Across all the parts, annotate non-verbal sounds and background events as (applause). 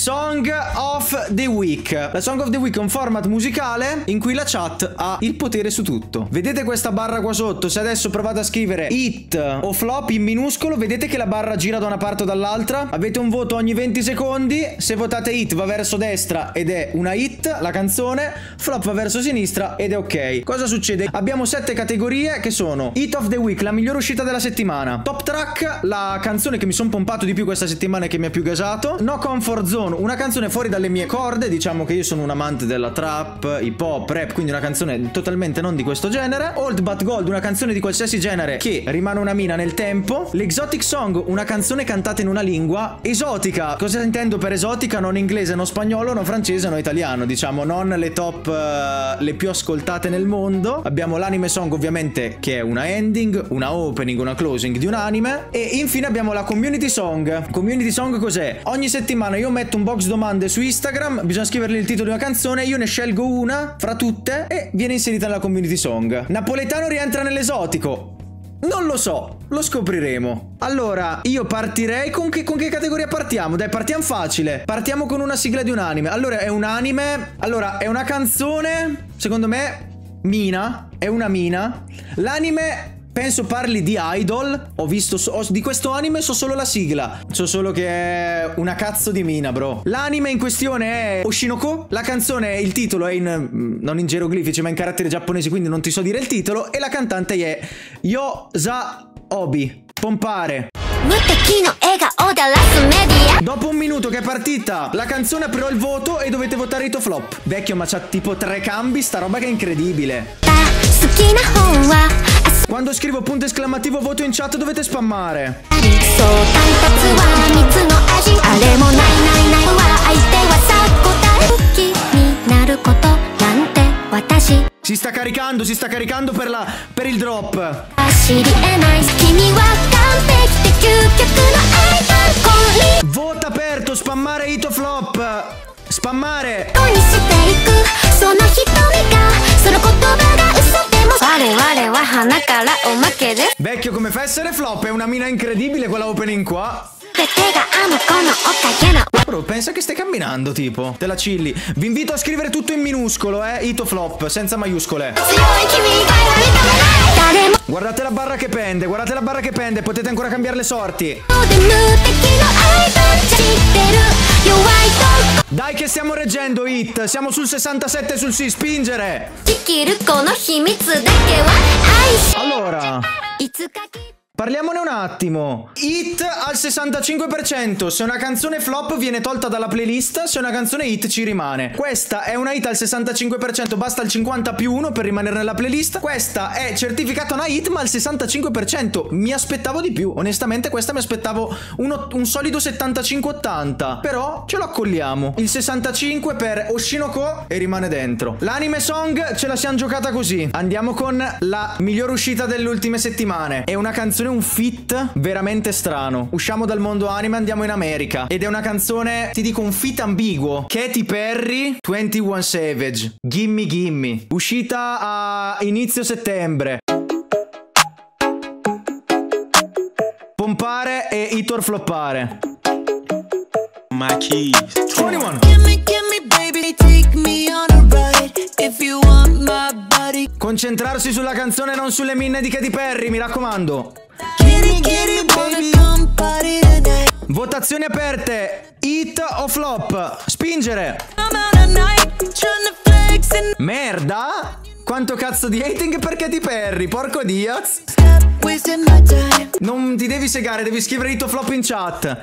Song of the Week. La Song of the Week è un format musicale in cui la chat ha il potere su tutto. Vedete questa barra qua sotto? Se adesso provate a scrivere hit o flop in minuscolo, vedete che la barra gira da una parte o dall'altra? Avete un voto ogni 20 secondi. Se votate hit va verso destra ed è una hit, la canzone. Flop va verso sinistra ed è ok. Cosa succede? Abbiamo sette categorie che sono Hit of the Week, la migliore uscita della settimana. Top Track, la canzone che mi sono pompato di più questa settimana e che mi ha più gasato. No Comfort Zone, una canzone fuori dalle mie corde. Diciamo che io sono un amante della trap, hip hop, rap, quindi una canzone totalmente non di questo genere. Old But Gold, una canzone di qualsiasi genere che rimane una mina nel tempo. L'Exotic Song, una canzone cantata in una lingua. Esotica, cosa intendo per esotica? Non inglese, non spagnolo, non francese, non italiano. Diciamo, non le top, uh, le più ascoltate nel mondo. Abbiamo l'anime song ovviamente che è una ending, una opening, una closing di un anime. E infine abbiamo la community song. Community song cos'è? Ogni settimana io metto un box domande su Instagram, bisogna scrivergli il titolo di una canzone, io ne scelgo una fra tutte e viene inserita nella community song. Napoletano rientra nell'esotico. Non lo so, lo scopriremo. Allora, io partirei con che, con che, categoria partiamo? Dai, partiamo facile. Partiamo con una sigla di un anime. Allora, è un anime. Allora, è una canzone. Secondo me, Mina. È una mina. L'anime Penso parli di Idol. Ho visto. Ho, di questo anime so solo la sigla. So solo che è una cazzo di mina, bro. L'anime in questione è Oshinoko. La canzone, il titolo è in. Mm, non in geroglifici, ma in caratteri giapponesi, quindi non ti so dire il titolo. E la cantante è Yosa Obi. Pompare. Dopo un minuto che è partita la canzone aprirò il voto e dovete votare i flop. Vecchio, ma c'ha tipo tre cambi, sta roba che è incredibile. Quando scrivo punto esclamativo voto in chat dovete spammare. Si sta caricando, si sta caricando per, la, per il drop. Voto aperto, spammare hit o flop. Spammare. Vecchio come fa a essere flop, è una mina incredibile quella opening qua. Bro, pensa che stai camminando, tipo. Te la chilli. Vi invito a scrivere tutto in minuscolo, eh. Ito flop, senza maiuscole. Guardate la barra che pende, guardate la barra che pende. Potete ancora cambiare le sorti. Dai che stiamo reggendo, Hit. Siamo sul 67 sul sì, spingere. きるこの秘密だけは愛しいつか Parliamone un attimo. Hit al 65%. Se una canzone flop viene tolta dalla playlist, se una canzone hit ci rimane. Questa è una hit al 65%, basta il 50 più 1 per rimanere nella playlist. Questa è certificata una hit, ma al 65%. Mi aspettavo di più. Onestamente, questa mi aspettavo uno, un solido 75-80. Però ce lo accolliamo. Il 65 per Oshinoko e rimane dentro. L'anime song ce la siamo giocata così. Andiamo con la miglior uscita delle ultime settimane. È una canzone un fit veramente strano. Usciamo dal mondo anime, andiamo in America. Ed è una canzone, ti dico, un fit ambiguo. Katy Perry, 21 Savage. Gimme Gimme. Uscita a inizio settembre. Pompare e Itor floppare. My keys. 21. Gimme, gimme, baby, take me on a ride. If you want my body. Concentrarsi sulla canzone, non sulle minne di Katy Perry, mi raccomando. Votazioni aperte. Hit o flop? Spingere. Merda? Quanto cazzo di hating perché ti perri? Porco Diaz. Non ti devi segare, devi scrivere hit o flop in chat.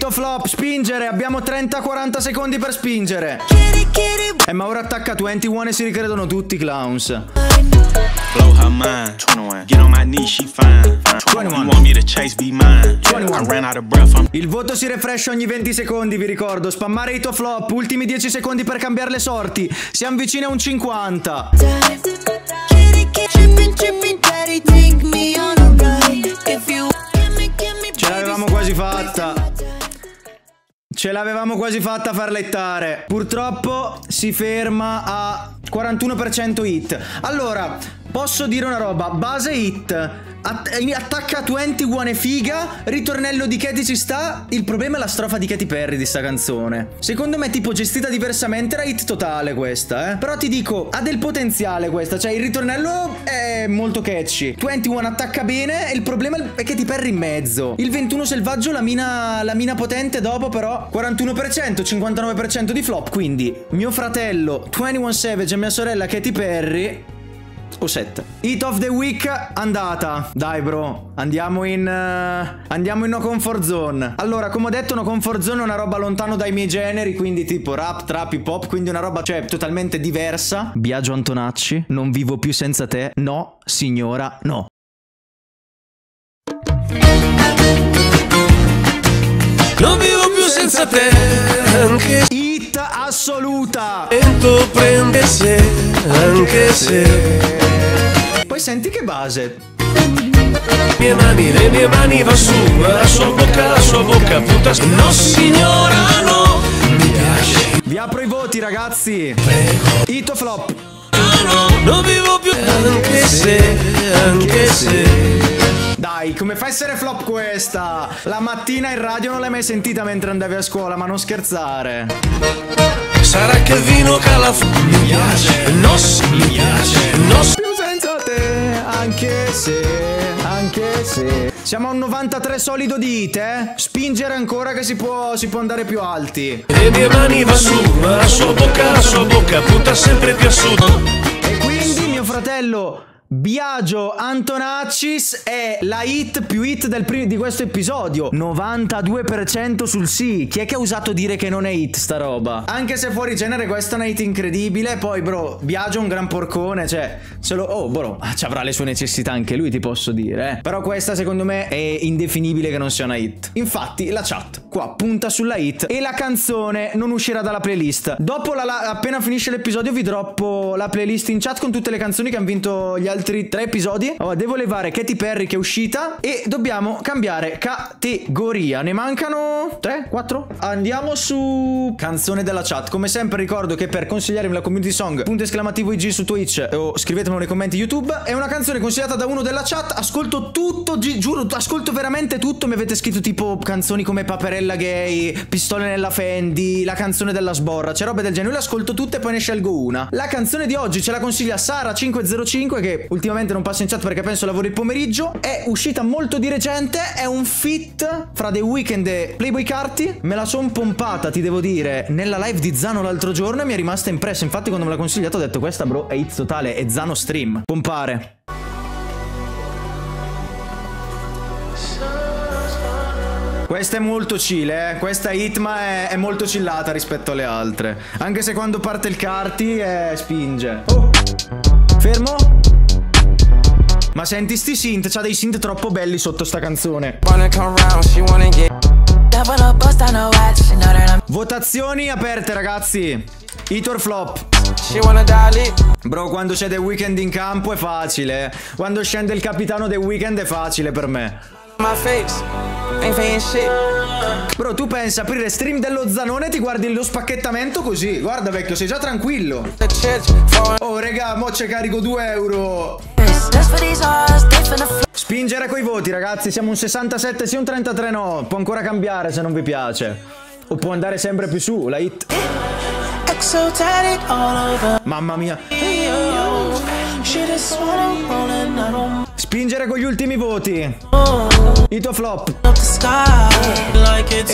Hit o flop, spingere. Abbiamo 30-40 secondi per spingere. Eh ma ora attacca 21 e si ricredono tutti clowns. Blow her mind. 21. Get on my knees, she fine. 21. You want me to chase, be mine. 21. I ran out of breath. I'm... Il voto si refresh ogni 20 secondi, vi ricordo. Spammare o flop. Ultimi 10 secondi per cambiare le sorti. Siamo vicini a un 50. Ce l'avevamo quasi fatta. Ce l'avevamo quasi fatta farlettare. Purtroppo si ferma a 41% hit. Allora, posso dire una roba. Base hit. Att- attacca 21 è figa. Ritornello di Katy ci sta. Il problema è la strofa di Katy Perry di sta canzone. Secondo me, tipo, gestita diversamente era hit totale questa, eh. Però ti dico, ha del potenziale questa. Cioè, il ritornello è molto catchy. 21 attacca bene. E il problema è Katy Perry in mezzo. Il 21 selvaggio, la mina, la mina potente dopo, però 41%, 59% di flop. Quindi, mio fratello 21 Savage e mia sorella Katy Perry o 7. Hit of the week andata. Dai, bro. Andiamo in. Uh, andiamo in no comfort zone. Allora, come ho detto, no comfort zone è una roba lontano dai miei generi. Quindi, tipo rap, trap, hip hop. Quindi, una roba, cioè, totalmente diversa. Biagio Antonacci. Non vivo più senza te. No, signora, no. Non vivo più senza te, anche Hit assoluta. vento prende se, anche se Poi senti che base. le mie mani, le mie mani va su, la sua bocca, la sua bocca, puta No signora, no, mi piace, Vi apro i voti, ragazzi. Hit o flop? no, non vivo più. Anche se, anche se. Dai, come fa a essere flop questa? La mattina in radio non l'hai mai sentita mentre andavi a scuola, ma non scherzare. Sarà che il vino cala mi piace, no, mi piace, no te, anche se, anche se. Siamo a un 93 solido di hit, eh? Spingere ancora che si può, si può andare più alti. Le mie mani va su, ma la sua bocca, la sua bocca, punta sempre più a sud E quindi mio fratello Biagio Antonaccis è la hit più hit del primo di questo episodio. 92% sul sì. Chi è che ha usato dire che non è hit sta roba? Anche se fuori genere questa è una hit incredibile. Poi, bro, Biagio è un gran porcone. Cioè, se lo. Oh, bro, ah, ci avrà le sue necessità anche lui, ti posso dire. Eh. Però questa, secondo me, è indefinibile che non sia una hit. Infatti, la chat qua punta sulla hit e la canzone non uscirà dalla playlist. Dopo, la, la- appena finisce l'episodio, vi droppo la playlist in chat con tutte le canzoni che hanno vinto gli altri tre episodi. Oh, devo levare Katy Perry che è uscita e dobbiamo cambiare categoria. Ne mancano 3, 4? Andiamo su canzone della chat. Come sempre ricordo che per consigliarmi la community song, punto esclamativo IG su Twitch o scrivetemelo nei commenti YouTube. È una canzone consigliata da uno della chat. Ascolto tutto, gi- giuro, ascolto veramente tutto. Mi avete scritto tipo canzoni come Paperella Gay, Pistole nella Fendi, la canzone della sborra. C'è robe del genere. Io le ascolto tutte e poi ne scelgo una. La canzone di oggi ce la consiglia Sara505 che ultimamente non passa in chat perché penso lavori il pomeriggio. È uscita molto di recente. È un fit fra The Weeknd e Playboy Carti. Me la son pompata, ti devo dire, nella live di Zano l'altro giorno e mi è rimasta impressa. Infatti, quando me l'ha consigliato, ho detto: Questa, bro, è hit totale. È Zano Stream. Pompare. Questa è molto chill, eh. Questa Hitma è, è molto chillata rispetto alle altre. Anche se quando parte il karti eh, spinge. Oh! Fermo? Ma senti sti synth, c'ha dei synth troppo belli sotto sta canzone. Votazioni aperte, ragazzi. Hit or flop. Bro, quando c'è The Weeknd in campo è facile. Quando scende il capitano The Weeknd è facile per me. Bro, tu pensa aprire stream dello Zanone e ti guardi lo spacchettamento così. Guarda, vecchio, sei già tranquillo. Oh, regà, mo c'è carico 2 euro. Spingere coi voti, ragazzi. Siamo un 67, sì, un 33 no. Può ancora cambiare se non vi piace. O può andare sempre più su, la hit. Mamma mia. oh. Spingere con gli ultimi voti. Hit o flop.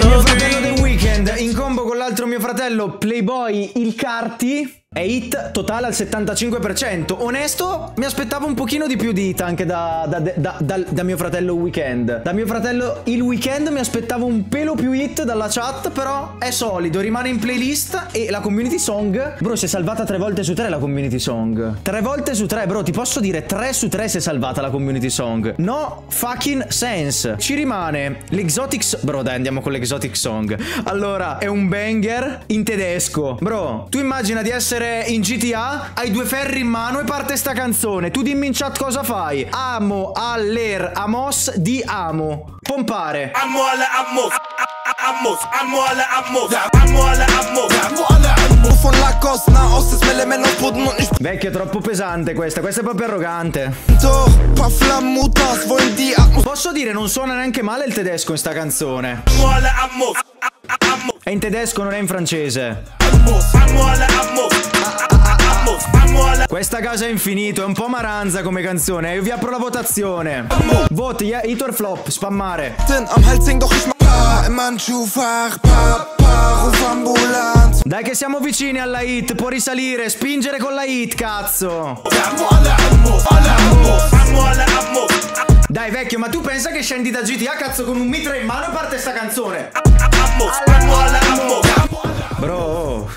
E mio fratello The Weeknd in combo con l'altro mio fratello Playboy il Carti è hit totale al 75%. Onesto, mi aspettavo un pochino di più di hit anche da, da- da- da mio fratello Weekend. Da mio fratello il Weekend mi aspettavo un pelo più hit dalla chat, però è solido, rimane in playlist e la community song, bro, si è salvata tre volte su tre la community song. Tre volte su tre, bro, ti posso dire tre su tre si è salvata la community song. No fucking sense. Ci rimane l'exotic Bro, dai, andiamo con l'exotic song. Allora, è un banger in tedesco. Bro, tu immagina di essere mentre in GTA hai due ferri in mano e parte sta canzone. Tu dimmi in chat cosa fai. Amo aller amos di amo. Pompare. Amo alla amos. Amos, amo alle Amos, amo alle Amos, amo alle Amos. Von Lacoste, Nahost ist Melle, Männer, Boden und nicht. Vecchio, troppo pesante questa, questa è proprio arrogante. Posso dire, non suona neanche male il tedesco in sta canzone. Amo alle Amos. È in tedesco, non è in francese. Questa casa è infinito, è un po' maranza come canzone. Io vi apro la votazione. Voti, eh, hit or flop, spammare. Dai che siamo vicini alla hit, può risalire, spingere con la hit, cazzo. Dai vecchio, ma tu pensa che scendi da GTA cazzo con un mitra in mano e parte sta canzone? Bro...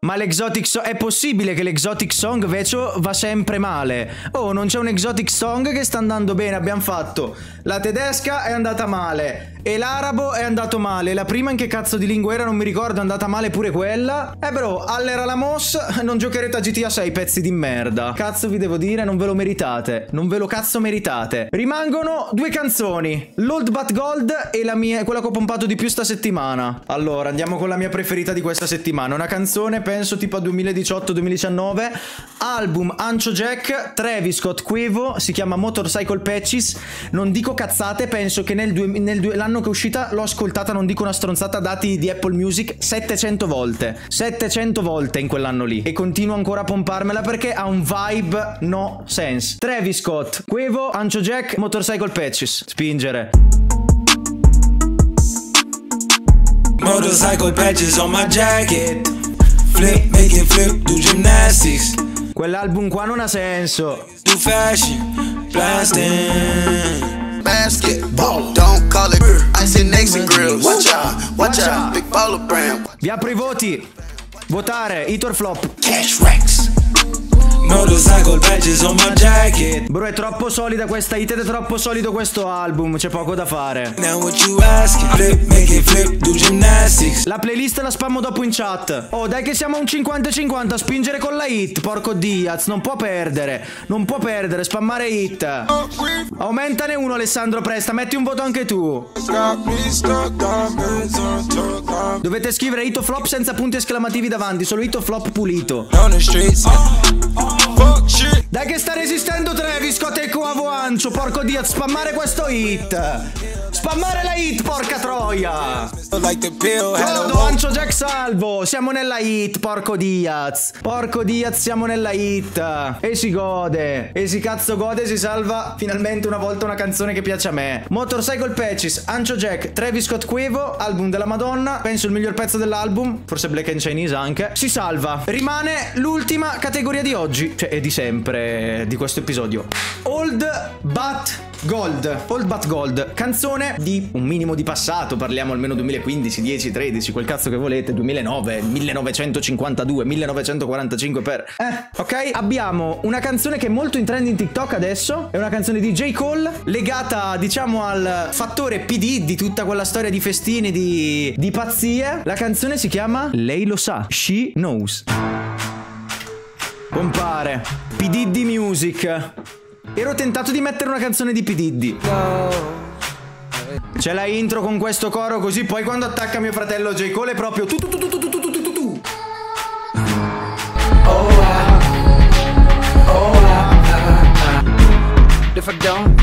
Ma l'exotic song... È possibile che l'exotic song, vecchio, va sempre male? Oh, non c'è un exotic song che sta andando bene, abbiamo fatto. La tedesca è andata male e l'arabo è andato male. La prima in che cazzo di lingua era non mi ricordo, è andata male pure quella. Eh bro, all'era la Moss (laughs) non giocherete a GTA 6 pezzi di merda. Cazzo vi devo dire, non ve lo meritate. Non ve lo cazzo meritate. Rimangono due canzoni, l'Old But Gold e la mia quella che ho pompato di più sta settimana. Allora, andiamo con la mia preferita di questa settimana, una canzone penso tipo a 2018-2019, album Ancho Jack, Travis Scott Quevo, si chiama Motorcycle Patches. Non dico cazzate, penso che nel, due- l'anno che è uscita l'ho ascoltata, non dico una stronzata, dati di Apple Music 700 volte. 700 volte in quell'anno lì. E continuo ancora a pomparmela perché ha un vibe no sense. Travis Scott, Quevo, Ancho Jack, Motorcycle Patches. Spingere. Motorcycle patches on my jacket Flip, make it flip, do gymnastics Quell'album qua non ha senso. Do fashion, blasting Basketball, don't call it Ice and eggs and grills. Watch out, watch out, big baller brand. Vi apro i voti. Votare, hit or flop. Cash racks Motorcycle patches on my jacket Bro, è troppo solida questa hit ed è troppo solido questo album. C'è poco da fare. Now what you asking? Flip, make it flip, do gymnastics La playlist la spammo dopo in chat. Oh, dai che siamo a un 50-50. Spingere con la hit. Porco Diaz, non può perdere. Non può perdere. Spammare hit. Aumentane uno, Alessandro Presta. Metti un voto anche tu. Dovete scrivere hit o flop senza punti esclamativi davanti. Solo hit o flop pulito. Streets Fuck shit Dai che sta resistendo Travis Scott e Coavo Ancio. Porco Diaz, spammare questo hit. Spammare la hit, porca troia. Godo, Ancio Jack salvo. Siamo nella hit, porco Diaz. Porco Diaz, siamo nella hit. E si gode. E si cazzo gode, si salva finalmente una volta una canzone che piace a me. Motorcycle Patches, Ancio Jack, Travis Scott Quevo, album della Madonna. Penso il miglior pezzo dell'album. Forse Black and Chinese anche. Si salva. Rimane l'ultima categoria di oggi. Cioè, di sempre di questo episodio. Old But Gold, Old But Gold, canzone di un minimo di passato, parliamo almeno 2015, 10, 13, quel cazzo che volete, 2009, 1952, 1945 per... Eh, ok? Abbiamo una canzone che è molto in trend in TikTok adesso, è una canzone di J. Cole, legata diciamo al fattore PD di tutta quella storia di festini, di, di pazzie. La canzone si chiama Lei lo sa, She Knows. Compare, P. Diddy Music. Ero tentato di mettere una canzone di P. Diddy. C'è la intro con questo coro così poi quando attacca mio fratello J. Cole è proprio tu tu tu tu tu tu tu tu tu tu tu. If I don't,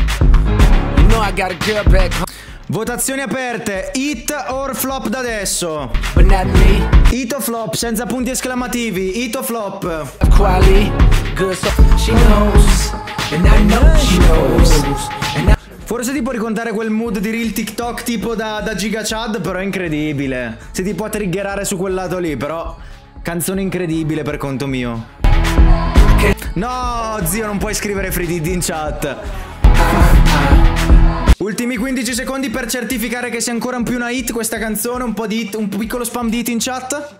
you know I got a girl back home, Votazioni aperte, hit or flop da adesso. Hit o flop senza punti esclamativi, hit o flop. Forse ti può ricontare quel mood di real TikTok tipo da, da Giga Chad, però è incredibile. Se ti può triggerare su quel lato lì, però canzone incredibile per conto mio. No, zio, non puoi scrivere Free Diddy in chat. Ultimi 15 secondi per certificare che sia ancora un più una hit questa canzone, un po' di hit, un piccolo spam di hit in chat.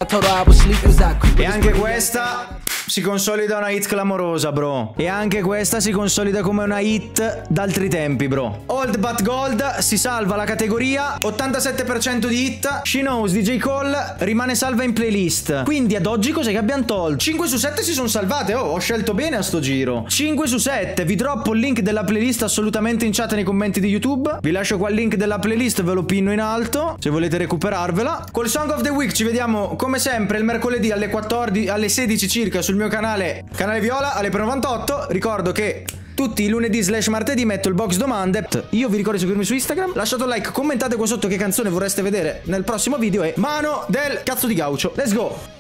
E anche questa si consolida una hit clamorosa, bro. E anche questa si consolida come una hit d'altri tempi, bro. Old but Gold si salva la categoria, 87% di hit. She Knows DJ Cole rimane salva in playlist. Quindi ad oggi cos'è che abbiamo tolto? 5 su 7 si sono salvate. Oh, ho scelto bene a sto giro. 5 su 7. Vi droppo il link della playlist assolutamente in chat nei commenti di YouTube. Vi lascio qua il link della playlist, ve lo pinno in alto se volete recuperarvela. Col Song of the Week ci vediamo come sempre il mercoledì alle 14 alle 16 circa sul mio canale Canale Viola alle 98. Ricordo che tutti i lunedì slash martedì metto il box domande. Io vi ricordo di seguirmi su Instagram. Lasciate un like, commentate qua sotto che canzone vorreste vedere nel prossimo video e mano del cazzo di gaucho. Let's go!